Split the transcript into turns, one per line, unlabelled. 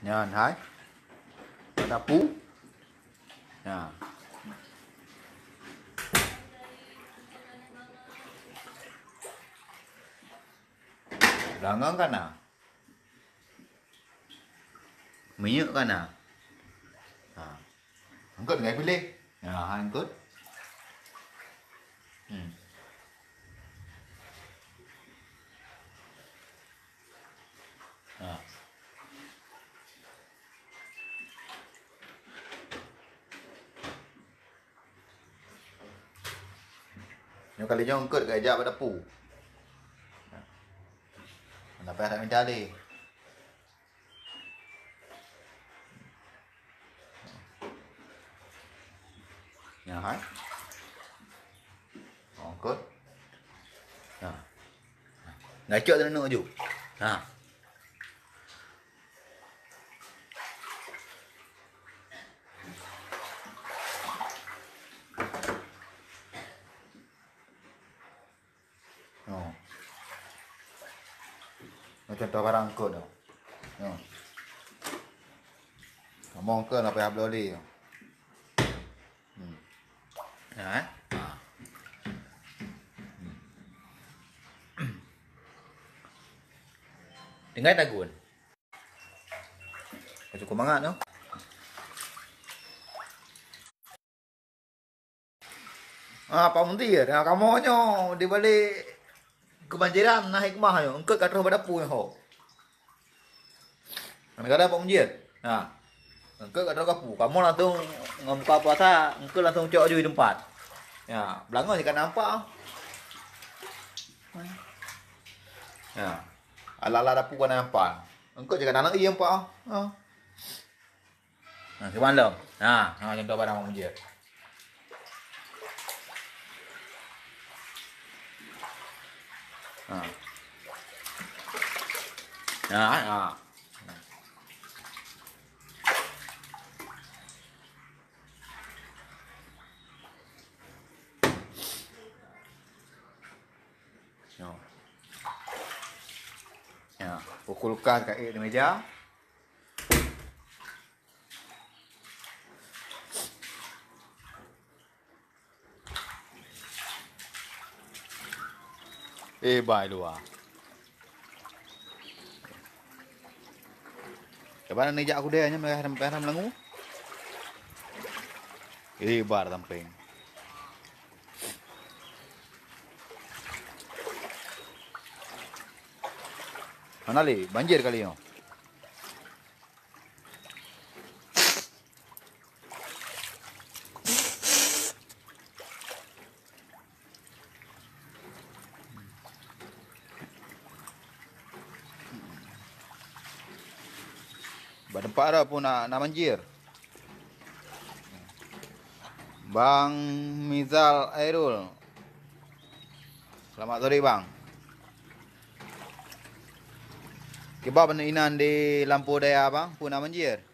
Yan, hai. Ada pu. Ya. Langgang kan ah? Minyak kan ah? Ha. Angkut dengan pilih. Ya, angkut. Hmm. Yang kali angkut kat jap pada pu. Kenapa tak mencari? Ya, hai. Angkut. Ha. Ngacak tu nak ju. Ha. Macam tu barang angkut tu. Ha. Kamu angkut apa yang boleh tu. Hmm. Ya, eh? Ha. Dengar tak gun? Cukup banget tu. Ah, Pak Menteri ya, dengan kamu nyo di balik kebanjiran nah hikmah yo engke katroh bada puy ho kada bangjir nah engke katroh kapu kamu langsung ngempa puasa engke langsung cok là tempat ya belango ikan nampak ya ala-ala dapu kan nampak yên phao, à, iya ban ah à, ke chúng tôi ha, contoh barang mamuja. Menteri. Ha. Ha, ha. Ya. Ya, pukulkan kat air di meja. Eh, bye luar. Coba nak aku dia hanya merah merah melengu. Eh, bar tamping. Mana li? Banjir kali yo. Badempak dah pun nak, nak banjir. Bang Mizal Airul. Selamat sore bang. Kebab inan di lampu daya bang pun nak banjir.